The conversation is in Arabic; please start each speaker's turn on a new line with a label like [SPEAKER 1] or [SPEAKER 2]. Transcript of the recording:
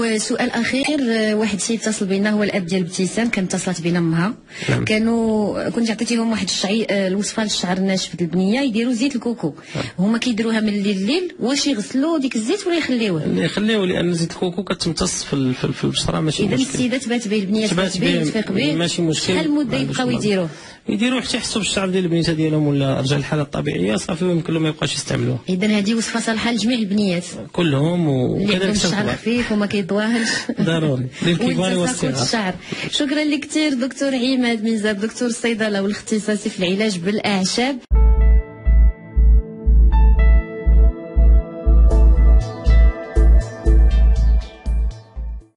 [SPEAKER 1] وسؤال أخير آه، واحد الشيء اتصل بينا هو الأب ديال ابتسام كانت اتصلت بينا امها
[SPEAKER 2] نعم.
[SPEAKER 1] كانوا كنت عطيتيهم واحد الشعي آه، الوصفة للشعر الناشف البنية يديروا زيت الكوكو. هما كيديروها من الليل الليل واش يغسلوا ديك الزيت ولا يخليوه؟
[SPEAKER 2] يخليوه لأن زيت الكوكو كتمتص في في ال- في البشره ماشي
[SPEAKER 1] إذا
[SPEAKER 2] مشكل.
[SPEAKER 1] السيدة تبات به البنية
[SPEAKER 2] تبات
[SPEAKER 1] به تفيق به
[SPEAKER 2] ماشي مشكل.
[SPEAKER 1] شحال
[SPEAKER 2] ما
[SPEAKER 1] مدة
[SPEAKER 2] عندوش
[SPEAKER 1] يبقاو. يديروه
[SPEAKER 2] يديروا؟ حتى يحسوا بالشعر ديال البنيته ديالهم ولا رجع الحالة الطبيعية صافي ويمكن لهم ما يبقاش يستعملوه.
[SPEAKER 1] اذا هذه وصفة صالحة لجميع البنيات.
[SPEAKER 2] كلهم وكذلك
[SPEAKER 1] الشعر. خفيف وما كيطواهش
[SPEAKER 2] ضروري. للكبار والصغار
[SPEAKER 1] الشعر. شكرا لك كثير دكتور عماد ميزاب دكتور الصيدلة والاختصاصي في العلاج بالأعشاب.